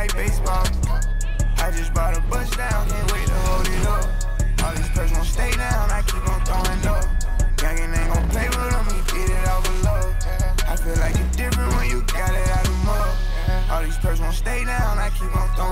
like baseball. I just bought a bus down, can't wait to hold it up. All these perks won't stay down, I keep on throwing up. Youngin' ain't gon' play with them, he get it out below. I feel like it's different when you got it out of mud. All these perks won't stay down, I keep on throwing